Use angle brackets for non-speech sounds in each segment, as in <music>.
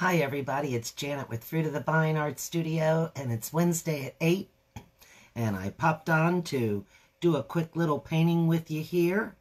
Hi, everybody. It's Janet with Fruit of the Vine Art Studio, and it's Wednesday at 8. And I popped on to do a quick little painting with you here.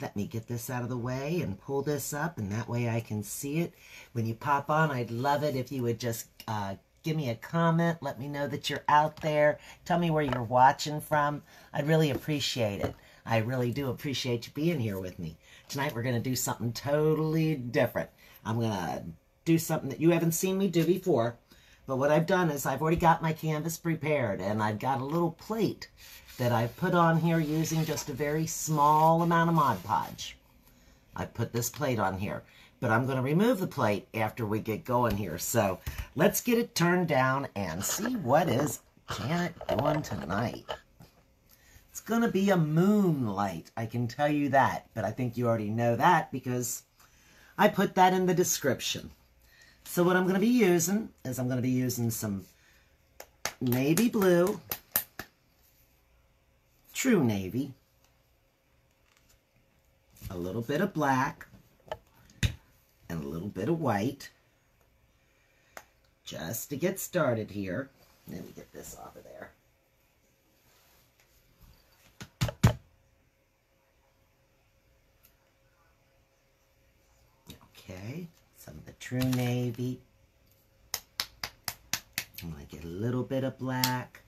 Let me get this out of the way and pull this up, and that way I can see it. When you pop on, I'd love it if you would just uh, give me a comment. Let me know that you're out there. Tell me where you're watching from. I'd really appreciate it. I really do appreciate you being here with me. Tonight we're going to do something totally different. I'm going to do something that you haven't seen me do before. But what I've done is I've already got my canvas prepared and I've got a little plate that I've put on here using just a very small amount of Mod Podge. I put this plate on here, but I'm going to remove the plate after we get going here. So let's get it turned down and see what is Janet doing tonight. It's going to be a moonlight, I can tell you that, but I think you already know that because I put that in the description. So what I'm going to be using is I'm going to be using some navy blue, true navy, a little bit of black, and a little bit of white, just to get started here. Let me get this off of there. Okay true navy. I'm going to get a little bit of black.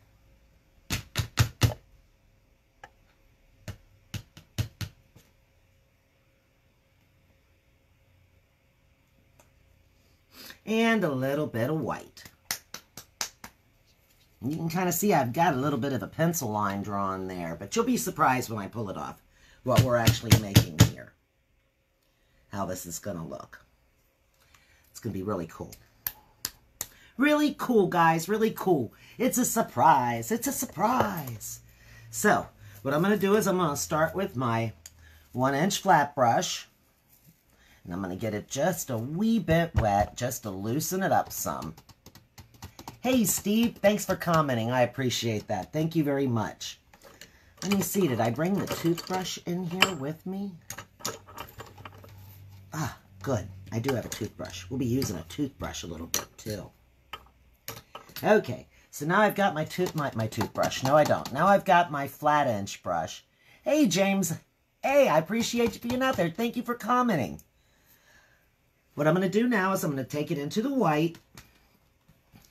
And a little bit of white. You can kind of see I've got a little bit of a pencil line drawn there, but you'll be surprised when I pull it off what we're actually making here. How this is going to look. It's going to be really cool. Really cool, guys. Really cool. It's a surprise. It's a surprise. So, what I'm going to do is I'm going to start with my one inch flat brush. And I'm going to get it just a wee bit wet, just to loosen it up some. Hey, Steve, thanks for commenting. I appreciate that. Thank you very much. Let me see, did I bring the toothbrush in here with me? Ah, good. I do have a toothbrush. We'll be using a toothbrush a little bit, too. Okay, so now I've got my, tooth my, my toothbrush. No, I don't. Now I've got my flat inch brush. Hey, James. Hey, I appreciate you being out there. Thank you for commenting. What I'm going to do now is I'm going to take it into the white.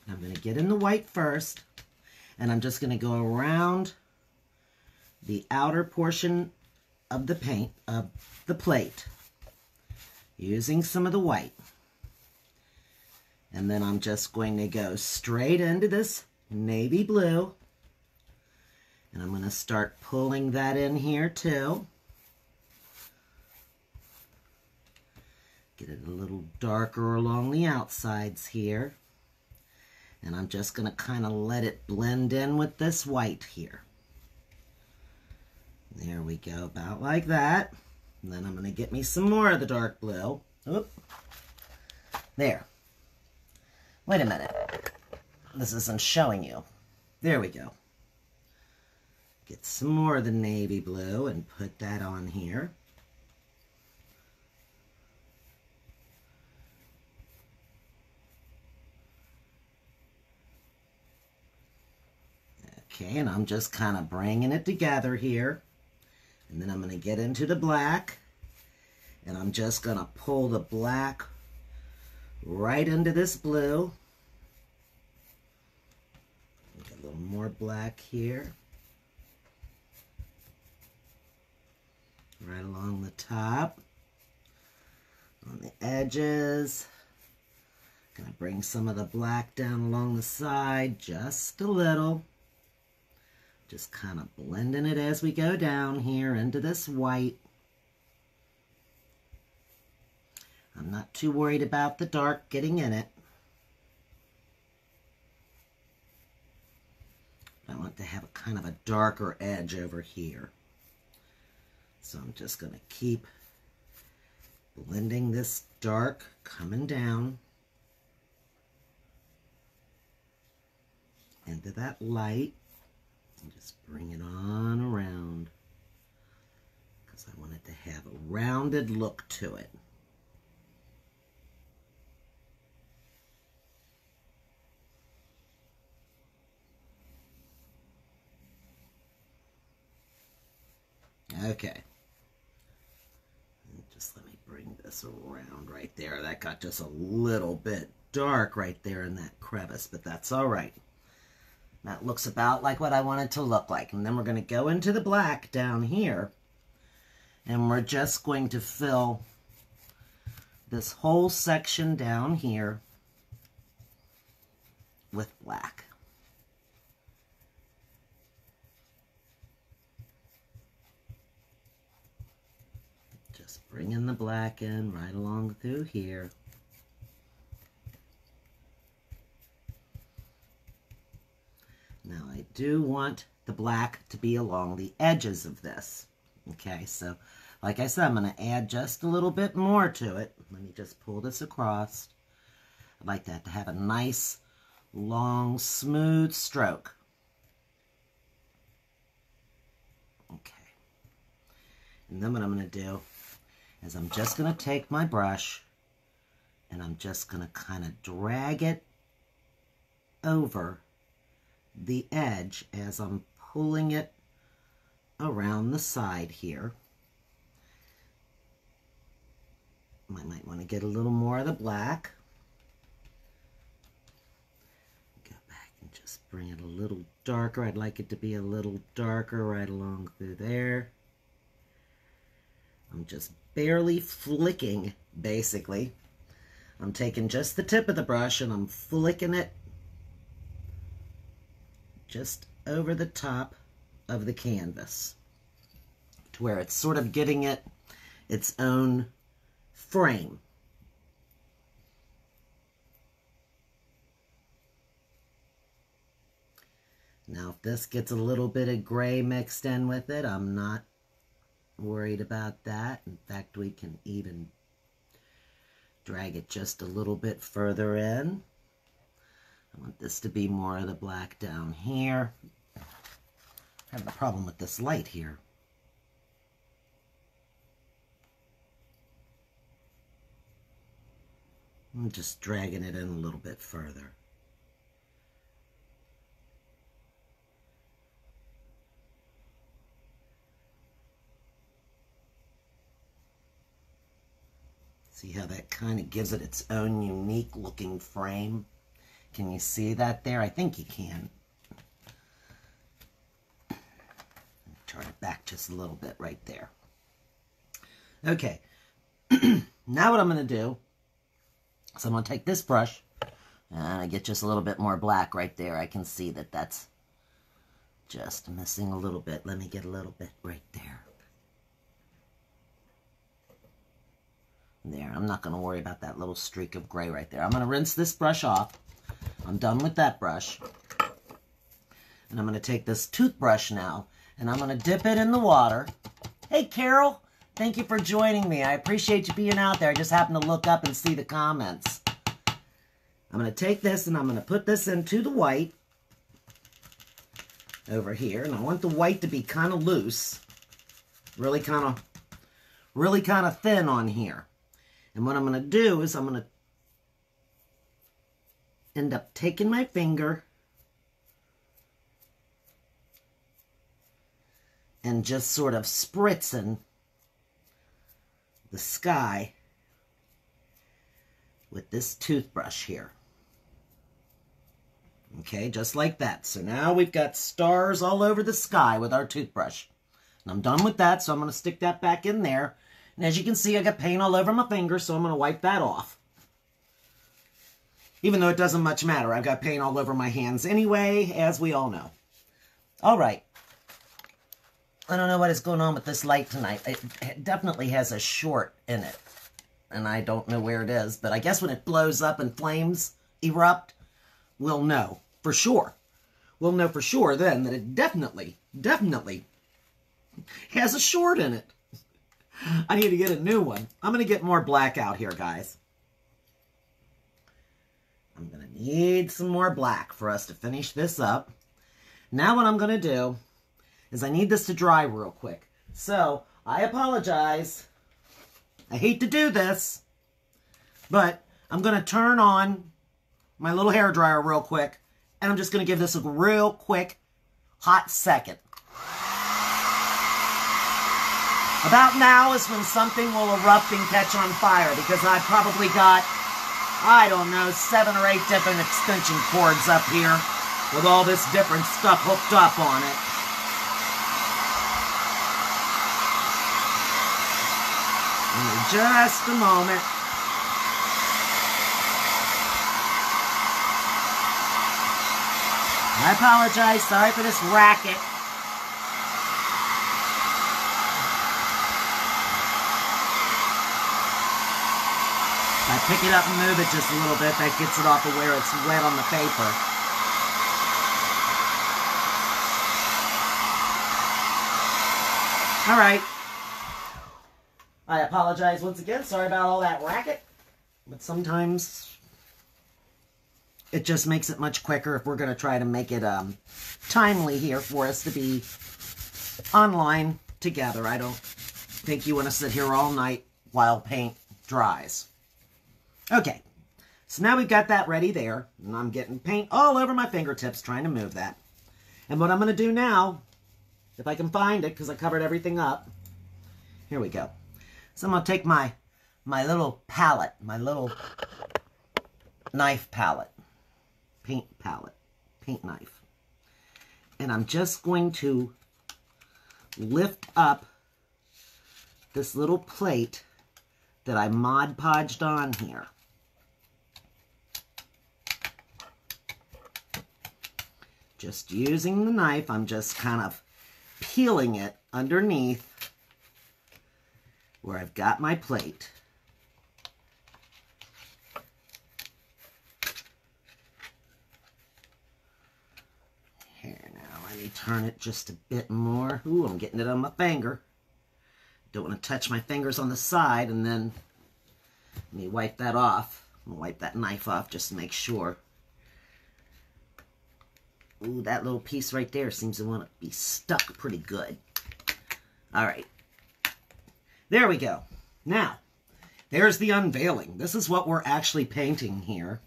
I'm going to get in the white first. And I'm just going to go around the outer portion of the paint, of the plate using some of the white. And then I'm just going to go straight into this navy blue. And I'm going to start pulling that in here too. Get it a little darker along the outsides here. And I'm just going to kind of let it blend in with this white here. There we go, about like that. And then I'm going to get me some more of the dark blue. Oop. There. Wait a minute. This isn't showing you. There we go. Get some more of the navy blue and put that on here. Okay, and I'm just kind of bringing it together here. And then I'm going to get into the black. And I'm just going to pull the black right into this blue. Get a little more black here. Right along the top. On the edges. Gonna bring some of the black down along the side just a little. Just kind of blending it as we go down here into this white. I'm not too worried about the dark getting in it. I want to have a kind of a darker edge over here. So I'm just going to keep blending this dark coming down into that light and just bring it on around because I want it to have a rounded look to it. Okay. Just let me bring this around right there. That got just a little bit dark right there in that crevice, but that's all right. That looks about like what I want it to look like. And then we're going to go into the black down here. And we're just going to fill this whole section down here with black. Just bringing the black in right along through here. Now I do want the black to be along the edges of this. Okay, so like I said, I'm going to add just a little bit more to it. Let me just pull this across. I'd like that to have a nice, long, smooth stroke. Okay. And then what I'm going to do is I'm just going to take my brush and I'm just going to kind of drag it over the edge as I'm pulling it around the side here. I might want to get a little more of the black. Go back and just bring it a little darker. I'd like it to be a little darker right along through there. I'm just barely flicking, basically. I'm taking just the tip of the brush and I'm flicking it just over the top of the canvas to where it's sort of getting it its own frame. Now, if this gets a little bit of gray mixed in with it, I'm not worried about that. In fact, we can even drag it just a little bit further in. I want this to be more of the black down here. I have a problem with this light here. I'm just dragging it in a little bit further. See how that kind of gives it its own unique looking frame? Can you see that there? I think you can. Turn it back just a little bit right there. Okay. <clears throat> now what I'm going to do is I'm going to take this brush and I get just a little bit more black right there. I can see that that's just missing a little bit. Let me get a little bit right there. There, I'm not going to worry about that little streak of gray right there. I'm going to rinse this brush off. I'm done with that brush. And I'm going to take this toothbrush now, and I'm going to dip it in the water. Hey, Carol, thank you for joining me. I appreciate you being out there. I just happened to look up and see the comments. I'm going to take this, and I'm going to put this into the white over here. And I want the white to be kind of loose, really kind of, really kind of thin on here. And what I'm going to do is I'm going to end up taking my finger and just sort of spritzing the sky with this toothbrush here. Okay, just like that. So now we've got stars all over the sky with our toothbrush. And I'm done with that, so I'm going to stick that back in there. And as you can see, I got paint all over my finger, so I'm going to wipe that off. Even though it doesn't much matter. I've got paint all over my hands anyway, as we all know. All right. I don't know what is going on with this light tonight. It, it definitely has a short in it. And I don't know where it is. But I guess when it blows up and flames erupt, we'll know for sure. We'll know for sure then that it definitely, definitely has a short in it. <laughs> I need to get a new one. I'm going to get more black out here, guys. I'm going to need some more black for us to finish this up. Now what I'm going to do is I need this to dry real quick. So, I apologize. I hate to do this, but I'm going to turn on my little hair dryer real quick, and I'm just going to give this a real quick hot second. About now is when something will erupt and catch on fire because I've probably got, I don't know, seven or eight different extension cords up here with all this different stuff hooked up on it. Just a moment. I apologize. Sorry for this racket. Pick it up and move it just a little bit, that gets it off of where it's wet on the paper. All right. I apologize once again. Sorry about all that racket. But sometimes it just makes it much quicker if we're going to try to make it um, timely here for us to be online together. I don't think you want to sit here all night while paint dries. Okay, so now we've got that ready there, and I'm getting paint all over my fingertips trying to move that. And what I'm going to do now, if I can find it, because I covered everything up, here we go. So I'm going to take my, my little palette, my little knife palette, paint palette, paint knife. And I'm just going to lift up this little plate that I Mod Podged on here. Just using the knife, I'm just kind of peeling it underneath where I've got my plate. Here now, let me turn it just a bit more. Ooh, I'm getting it on my finger. Don't want to touch my fingers on the side and then let me wipe that off. Wipe that knife off just to make sure. Ooh, that little piece right there seems to want to be stuck pretty good. All right. There we go. Now, there's the unveiling. This is what we're actually painting here.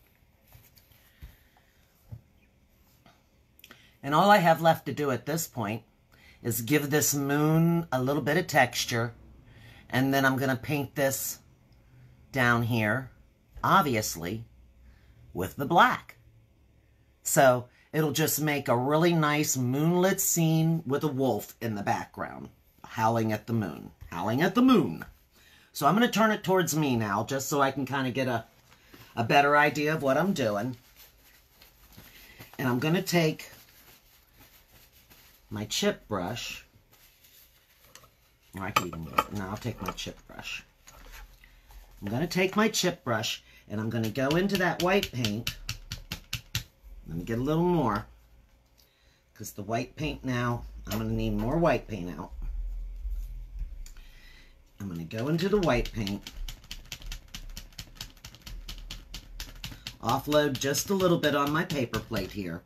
And all I have left to do at this point is give this moon a little bit of texture. And then I'm going to paint this down here, obviously, with the black. So it'll just make a really nice moonlit scene with a wolf in the background, howling at the moon howling at the moon. So I'm going to turn it towards me now, just so I can kind of get a, a better idea of what I'm doing. And I'm going to take my chip brush. Or I can even it. No, I'll take my chip brush. I'm going to take my chip brush, and I'm going to go into that white paint. Let me get a little more. Because the white paint now, I'm going to need more white paint out. I'm going to go into the white paint. Offload just a little bit on my paper plate here.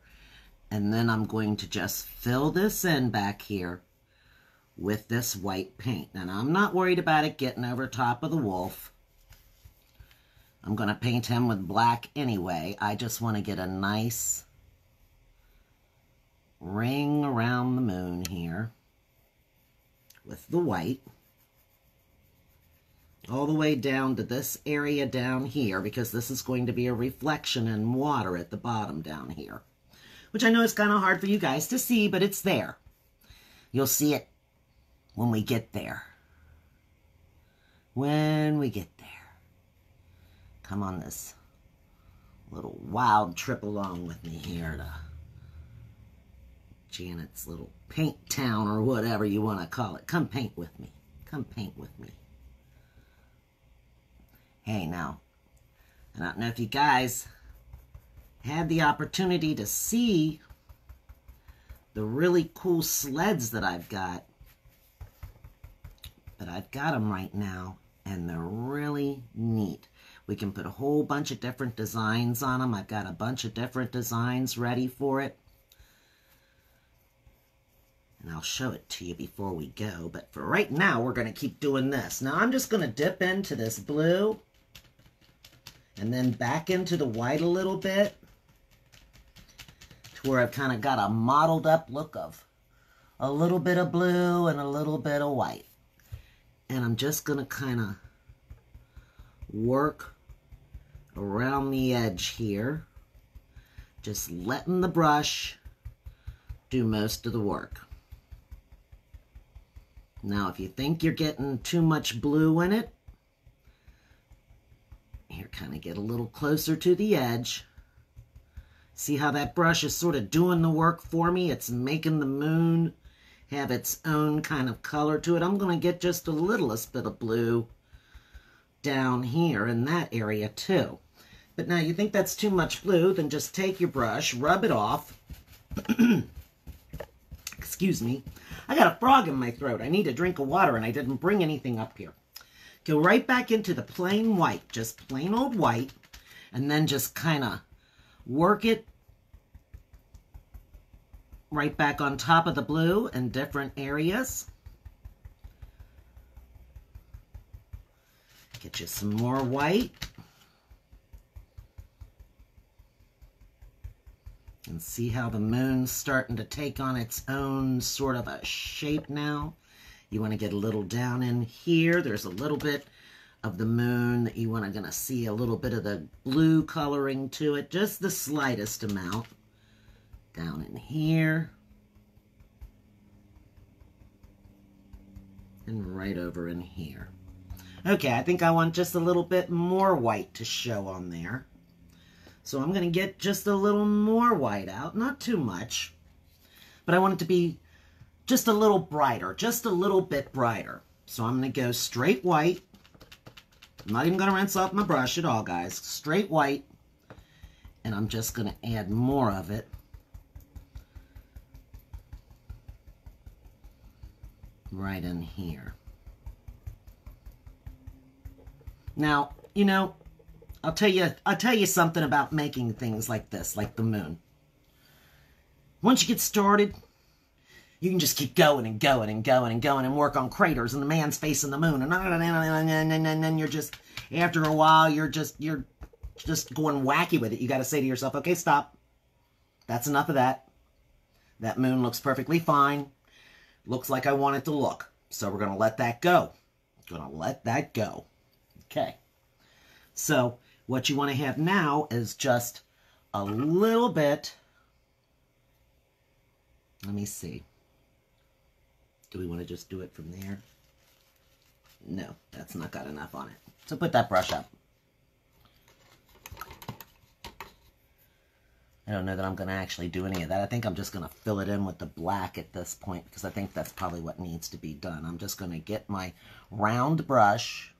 And then I'm going to just fill this in back here with this white paint. And I'm not worried about it getting over top of the wolf. I'm going to paint him with black anyway. I just want to get a nice ring around the moon here with the white all the way down to this area down here because this is going to be a reflection in water at the bottom down here. Which I know is kind of hard for you guys to see, but it's there. You'll see it when we get there. When we get. Come on this little wild trip along with me here to Janet's little paint town or whatever you want to call it. Come paint with me. Come paint with me. Hey, now, I don't know if you guys had the opportunity to see the really cool sleds that I've got. But I've got them right now, and they're really neat. We can put a whole bunch of different designs on them. I've got a bunch of different designs ready for it. And I'll show it to you before we go. But for right now, we're going to keep doing this. Now, I'm just going to dip into this blue and then back into the white a little bit to where I've kind of got a mottled up look of a little bit of blue and a little bit of white. And I'm just going to kind of work around the edge here. Just letting the brush do most of the work. Now, if you think you're getting too much blue in it, here, kind of get a little closer to the edge. See how that brush is sort of doing the work for me? It's making the moon have its own kind of color to it. I'm going to get just a littlest bit of blue down here in that area too. But now you think that's too much blue, then just take your brush, rub it off. <clears throat> Excuse me. I got a frog in my throat. I need a drink of water and I didn't bring anything up here. Go right back into the plain white, just plain old white, and then just kind of work it right back on top of the blue in different areas. Get you some more white. And see how the moon's starting to take on its own sort of a shape now. You want to get a little down in here. There's a little bit of the moon that you want to gonna see a little bit of the blue coloring to it, just the slightest amount. Down in here. And right over in here. Okay, I think I want just a little bit more white to show on there. So I'm going to get just a little more white out, not too much, but I want it to be just a little brighter, just a little bit brighter. So I'm going to go straight white. I'm not even going to rinse off my brush at all, guys. Straight white. And I'm just going to add more of it. Right in here. Now, you know, I'll tell you I'll tell you something about making things like this, like the moon. Once you get started, you can just keep going and going and going and going and work on craters and the man's facing the moon and and then you're just after a while you're just you're just going wacky with it. You got to say to yourself, "Okay, stop. That's enough of that. That moon looks perfectly fine. Looks like I want it to look. So we're going to let that go. Going to let that go." Okay. So what you want to have now is just a little bit. Let me see. Do we want to just do it from there? No, that's not got enough on it. So put that brush up. I don't know that I'm going to actually do any of that. I think I'm just going to fill it in with the black at this point because I think that's probably what needs to be done. I'm just going to get my round brush,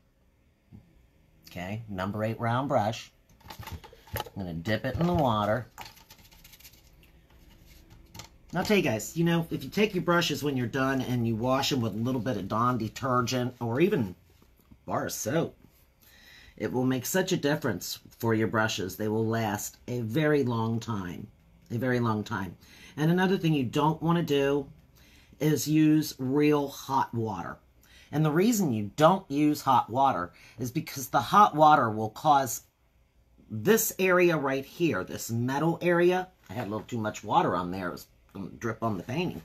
okay, number eight round brush. I'm going to dip it in the water. I'll tell you guys, you know, if you take your brushes when you're done and you wash them with a little bit of Dawn detergent or even bar soap, it will make such a difference for your brushes. They will last a very long time, a very long time. And another thing you don't want to do is use real hot water. And the reason you don't use hot water is because the hot water will cause this area right here, this metal area, I had a little too much water on there. It was going to drip on the painting.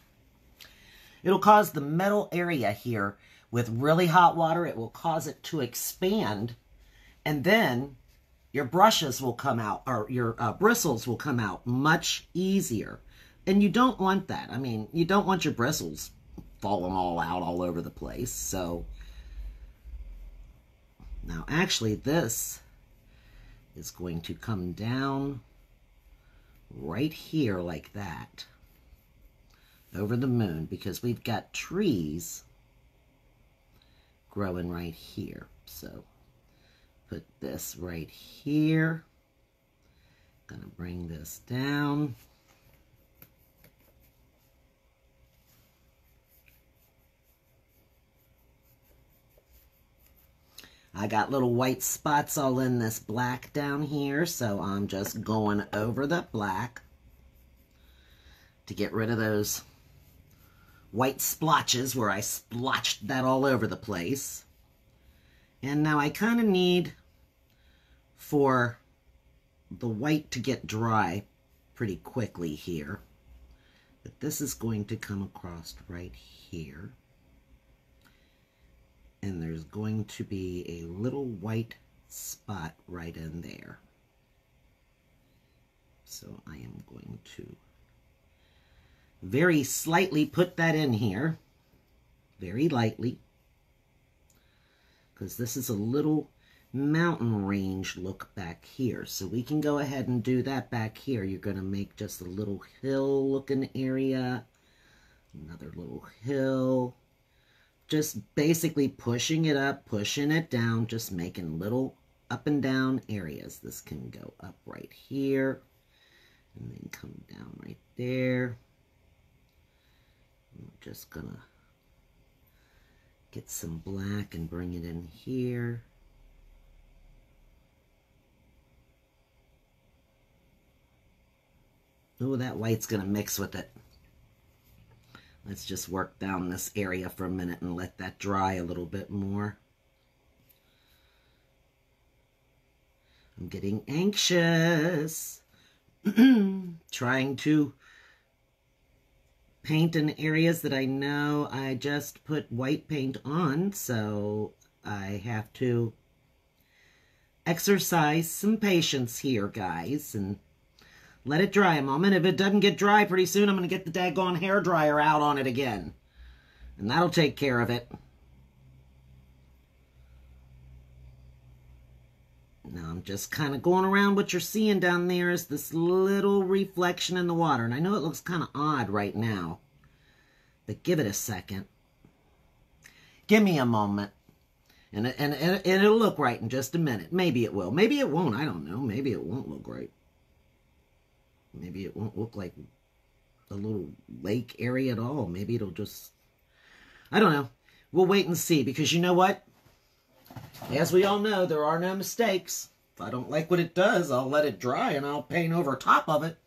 It'll cause the metal area here with really hot water, it will cause it to expand and then your brushes will come out or your uh, bristles will come out much easier. And you don't want that. I mean, you don't want your bristles falling all out all over the place. So now actually this is going to come down right here like that over the moon because we've got trees growing right here. So put this right here. Gonna bring this down. I got little white spots all in this black down here, so I'm just going over the black to get rid of those white splotches where I splotched that all over the place. And now I kind of need for the white to get dry pretty quickly here. But this is going to come across right here. And there's going to be a little white spot right in there. So I am going to very slightly put that in here, very lightly, because this is a little mountain range look back here. So we can go ahead and do that back here. You're going to make just a little hill looking area, another little hill, just basically pushing it up, pushing it down, just making little up and down areas. This can go up right here and then come down right there. I'm just gonna get some black and bring it in here. Oh, that white's gonna mix with it. Let's just work down this area for a minute and let that dry a little bit more. I'm getting anxious. <clears throat> Trying to paint in areas that I know I just put white paint on, so I have to exercise some patience here, guys, and let it dry a moment. If it doesn't get dry pretty soon, I'm going to get the daggone hair dryer out on it again. And that'll take care of it. Now I'm just kind of going around. What you're seeing down there is this little reflection in the water. And I know it looks kind of odd right now. But give it a second. Give me a moment. And, and, and it'll look right in just a minute. Maybe it will. Maybe it won't. I don't know. Maybe it won't look right. Maybe it won't look like a little lake area at all. Maybe it'll just... I don't know. We'll wait and see because you know what? As we all know, there are no mistakes. If I don't like what it does, I'll let it dry and I'll paint over top of it.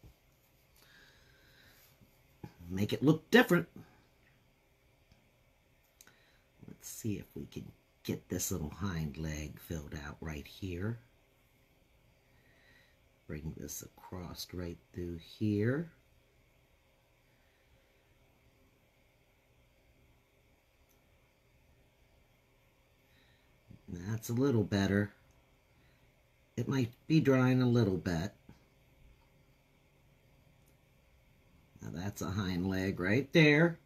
Make it look different. Let's see if we can get this little hind leg filled out right here. Bring this across right through here. That's a little better. It might be drying a little bit. Now that's a hind leg right there.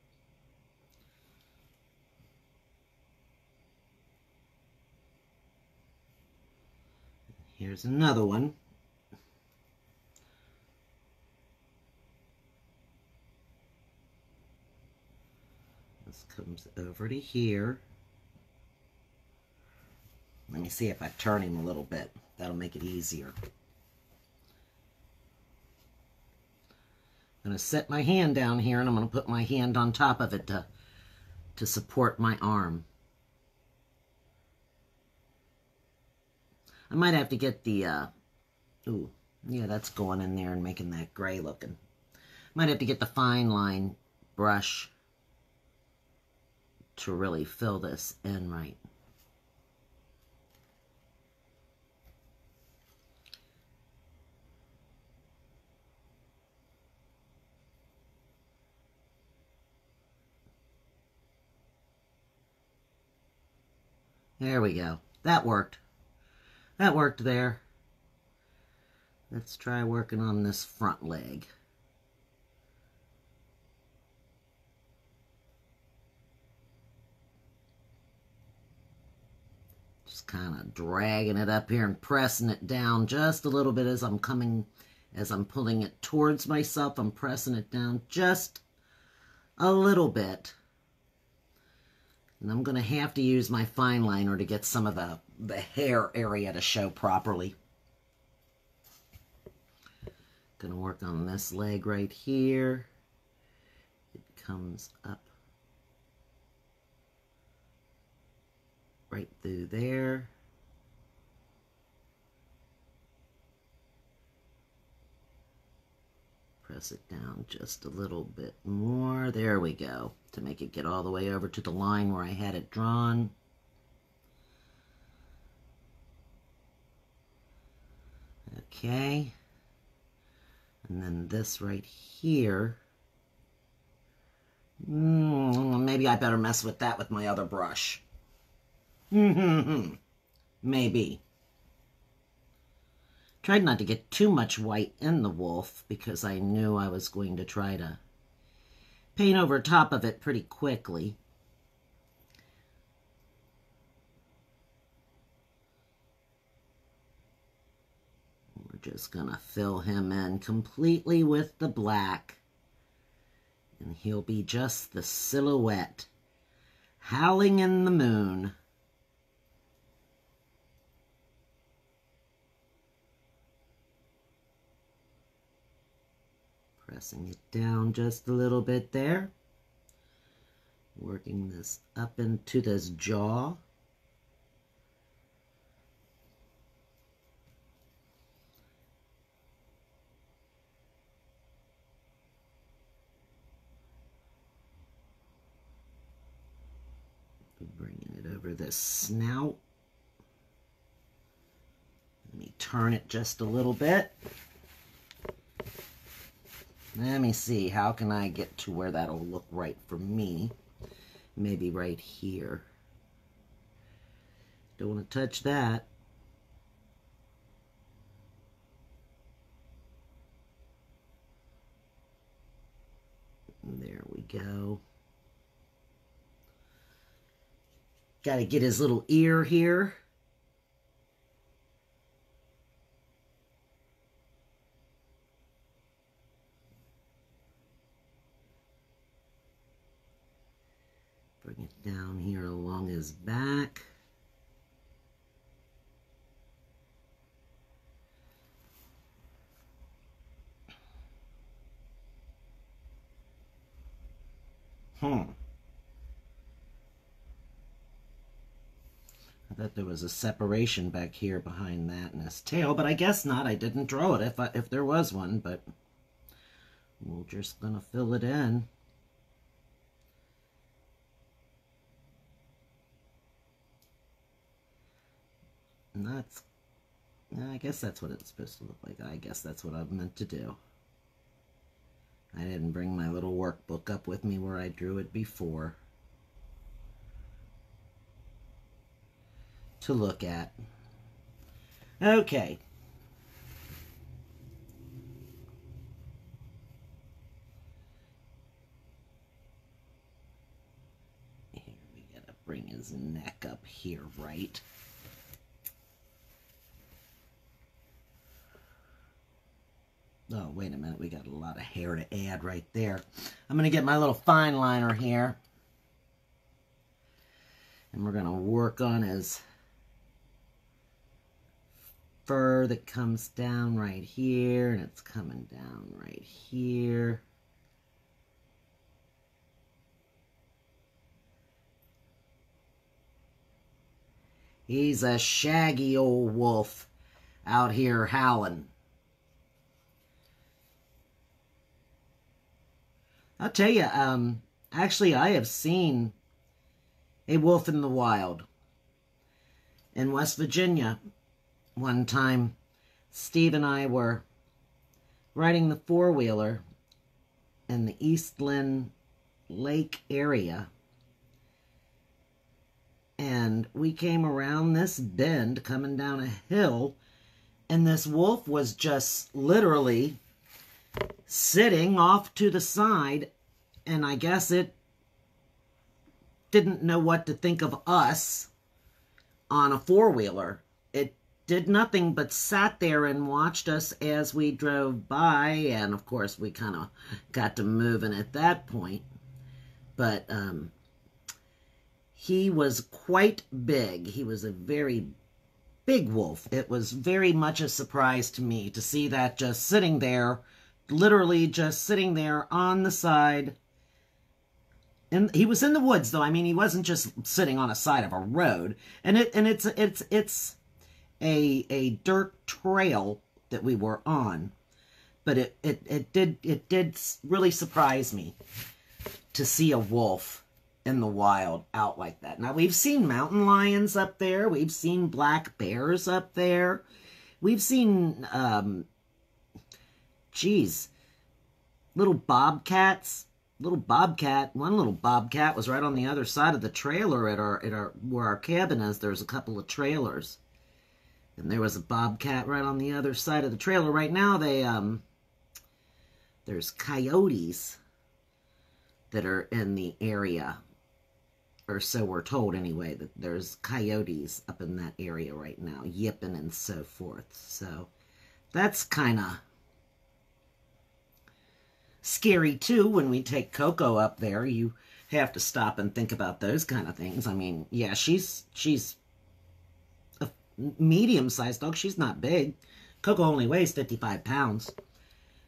Here's another one. This comes over to here. Let me see if I turn him a little bit. That'll make it easier. I'm going to set my hand down here and I'm going to put my hand on top of it to, to support my arm. I might have to get the, uh, ooh, yeah, that's going in there and making that gray looking. Might have to get the fine line brush to really fill this in right. There we go. That worked. That worked there. Let's try working on this front leg. Kind of dragging it up here and pressing it down just a little bit as I'm coming, as I'm pulling it towards myself. I'm pressing it down just a little bit. And I'm going to have to use my fine liner to get some of the, the hair area to show properly. Going to work on this leg right here. It comes up right through there. press it down just a little bit more. There we go, to make it get all the way over to the line where I had it drawn. Okay. And then this right here. Mm, maybe I better mess with that with my other brush. <laughs> Maybe. Tried not to get too much white in the wolf because I knew I was going to try to paint over top of it pretty quickly. We're just going to fill him in completely with the black. And he'll be just the silhouette howling in the moon. Pressing it down just a little bit there. Working this up into this jaw. Bringing it over this snout. Let me turn it just a little bit. Let me see, how can I get to where that'll look right for me? Maybe right here. Don't want to touch that. There we go. Got to get his little ear here. Bring it down here along his back. Hmm. I thought there was a separation back here behind that and his tail, but I guess not. I didn't draw it if I, if there was one, but we're just gonna fill it in. And that's, I guess that's what it's supposed to look like. I guess that's what I've meant to do. I didn't bring my little workbook up with me where I drew it before to look at. Okay. Here we gotta bring his neck up here, right? Oh, wait a minute. We got a lot of hair to add right there. I'm going to get my little fine liner here. And we're going to work on his fur that comes down right here. And it's coming down right here. He's a shaggy old wolf out here howling. I'll tell you, um, actually, I have seen a wolf in the wild in West Virginia one time. Steve and I were riding the four wheeler in the East Lynn Lake area. And we came around this bend coming down a hill, and this wolf was just literally sitting off to the side, and I guess it didn't know what to think of us on a four wheeler. It did nothing but sat there and watched us as we drove by, and of course, we kind of got to moving at that point. But um, he was quite big. He was a very big wolf. It was very much a surprise to me to see that just sitting there literally just sitting there on the side. And he was in the woods though. I mean, he wasn't just sitting on a side of a road. And it and it's it's it's a a dirt trail that we were on. But it it it did it did really surprise me to see a wolf in the wild out like that. Now we've seen mountain lions up there. We've seen black bears up there. We've seen um geez, little bobcats little bobcat. One little bobcat was right on the other side of the trailer at our at our where our cabin is. There's a couple of trailers, and there was a bobcat right on the other side of the trailer. Right now, they um, there's coyotes that are in the area, or so we're told anyway. That there's coyotes up in that area right now, yipping and so forth. So that's kind of scary too when we take Coco up there. You have to stop and think about those kind of things. I mean, yeah, she's she's a medium-sized dog. She's not big. Coco only weighs 55 pounds.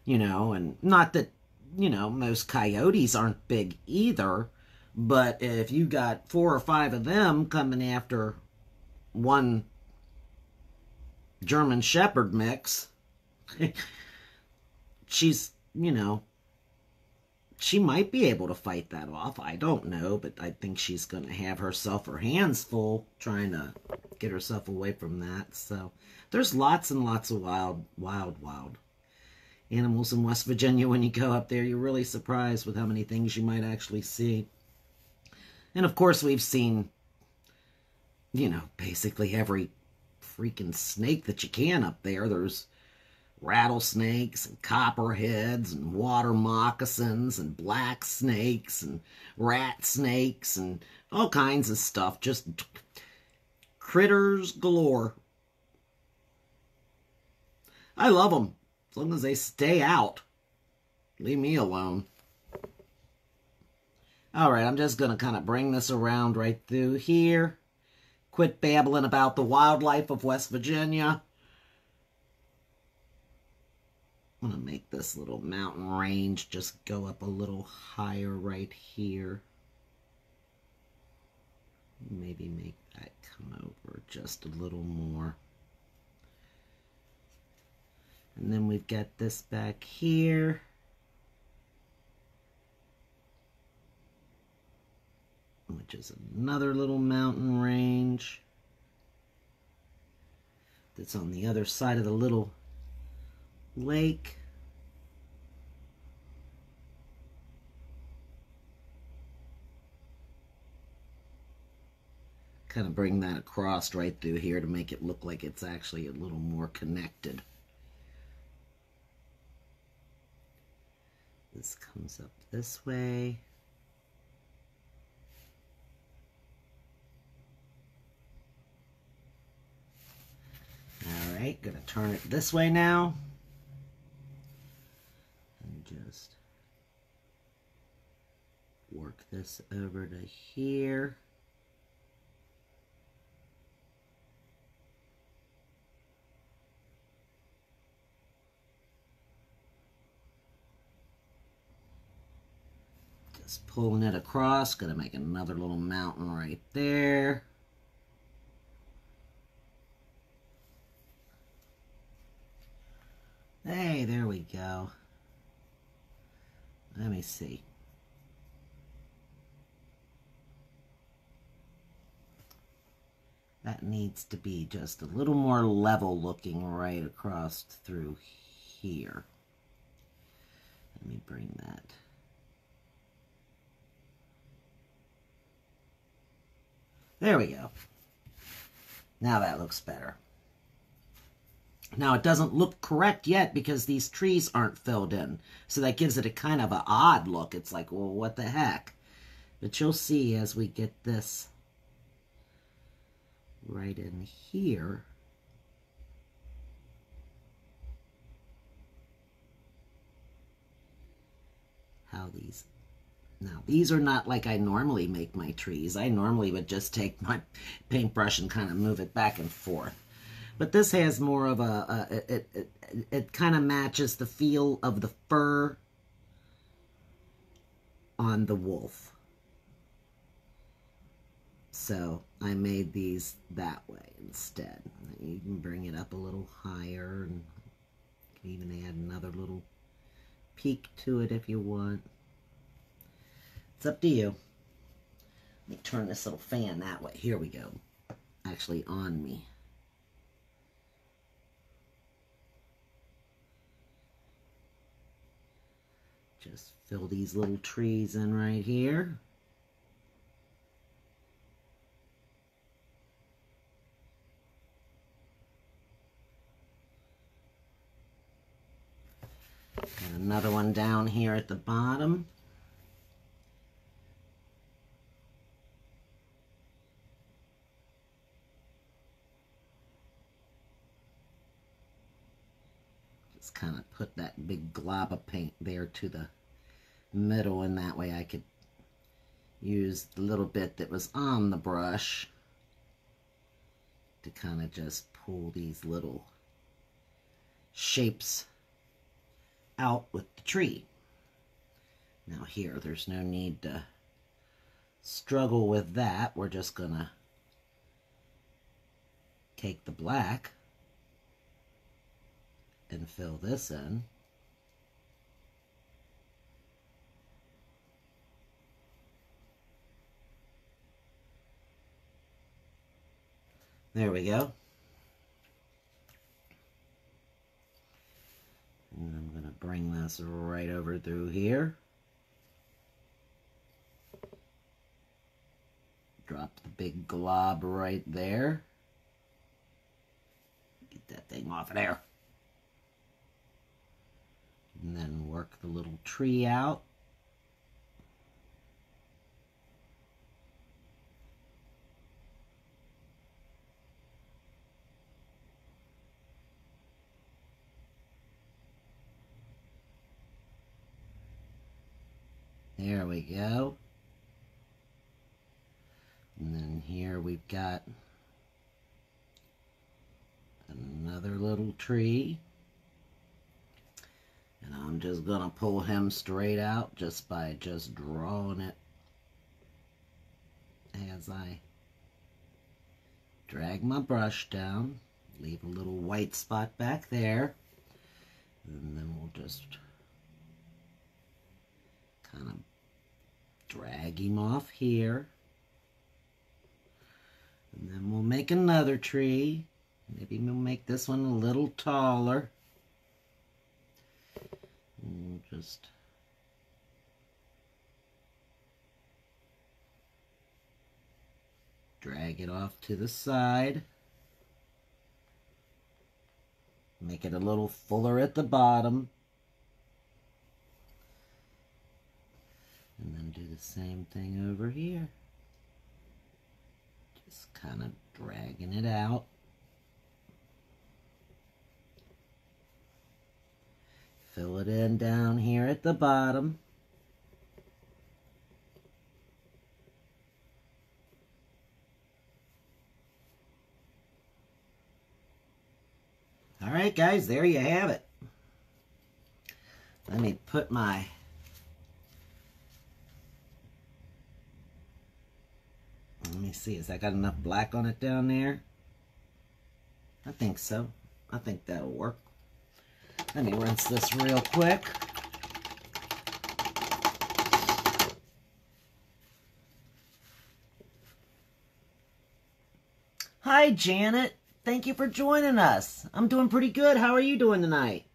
You know, and not that, you know, most coyotes aren't big either, but if you got four or five of them coming after one German Shepherd mix, <laughs> she's, you know, she might be able to fight that off. I don't know, but I think she's going to have herself her hands full trying to get herself away from that. So there's lots and lots of wild, wild, wild animals in West Virginia. When you go up there, you're really surprised with how many things you might actually see. And of course, we've seen, you know, basically every freaking snake that you can up there. There's rattlesnakes and copperheads and water moccasins and black snakes and rat snakes and all kinds of stuff. Just critters galore. I love them as long as they stay out. Leave me alone. All right, I'm just going to kind of bring this around right through here. Quit babbling about the wildlife of West Virginia. I'm going to make this little mountain range just go up a little higher right here. Maybe make that come over just a little more. And then we've got this back here. Which is another little mountain range. That's on the other side of the little lake. Kind of bring that across right through here to make it look like it's actually a little more connected. This comes up this way. All right, gonna turn it this way now. just work this over to here. Just pulling it across, gonna make another little mountain right there. Hey, there we go. Let me see. That needs to be just a little more level looking right across through here. Let me bring that. There we go. Now that looks better. Now it doesn't look correct yet because these trees aren't filled in. So that gives it a kind of an odd look. It's like, well, what the heck? But you'll see as we get this right in here. How these now, these are not like I normally make my trees. I normally would just take my paintbrush and kind of move it back and forth. But this has more of a, a it, it, it kind of matches the feel of the fur on the wolf. So I made these that way instead. You can bring it up a little higher and you can even add another little peak to it if you want. It's up to you. Let me turn this little fan that way. Here we go. Actually on me. Just fill these little trees in right here. Another one down here at the bottom. Just kind of put that big glob of paint there to the middle and that way I could use the little bit that was on the brush to kind of just pull these little shapes out with the tree. Now here, there's no need to struggle with that. We're just going to take the black and fill this in. There we go. And bring this right over through here. Drop the big glob right there. Get that thing off of there. And then work the little tree out. There we go. And then here we've got another little tree. And I'm just going to pull him straight out just by just drawing it as I drag my brush down. Leave a little white spot back there. And then we'll just kind of drag him off here. And then we'll make another tree. Maybe we'll make this one a little taller. And we'll just drag it off to the side. Make it a little fuller at the bottom. And then do the same thing over here. Just kind of dragging it out. Fill it in down here at the bottom. All right, guys, there you have it. Let me put my Let me see. Has that got enough black on it down there? I think so. I think that'll work. Let me rinse this real quick. Hi, Janet. Thank you for joining us. I'm doing pretty good. How are you doing tonight?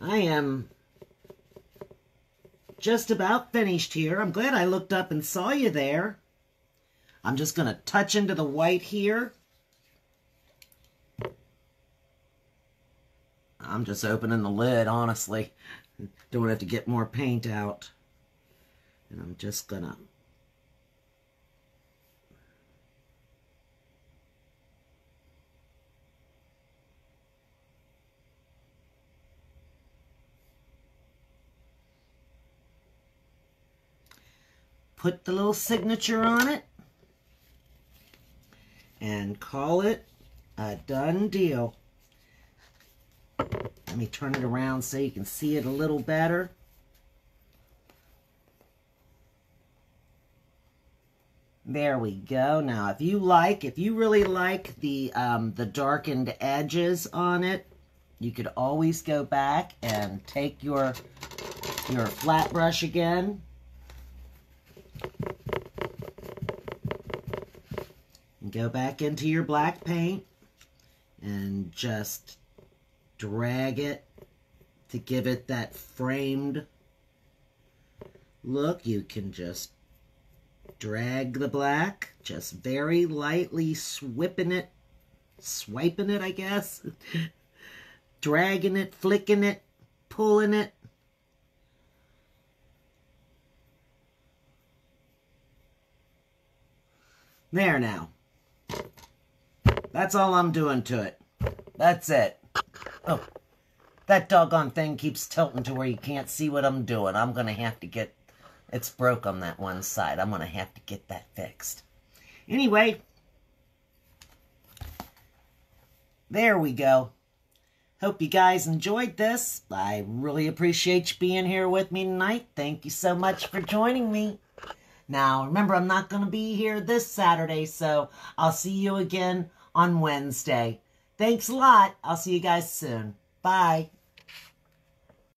I am just about finished here. I'm glad I looked up and saw you there. I'm just going to touch into the white here. I'm just opening the lid, honestly. <laughs> Don't have to get more paint out. And I'm just going to put the little signature on it and call it a done deal. Let me turn it around so you can see it a little better. There we go. Now, if you like, if you really like the um, the darkened edges on it, you could always go back and take your your flat brush again go back into your black paint and just drag it to give it that framed Look, you can just drag the black, just very lightly swipping it, swiping it, I guess. <laughs> Dragging it, flicking it, pulling it. There now. That's all I'm doing to it. That's it. Oh, that doggone thing keeps tilting to where you can't see what I'm doing. I'm going to have to get... It's broke on that one side. I'm going to have to get that fixed. Anyway, there we go. Hope you guys enjoyed this. I really appreciate you being here with me tonight. Thank you so much for joining me. Now, remember, I'm not going to be here this Saturday, so I'll see you again on Wednesday. Thanks a lot. I'll see you guys soon. Bye.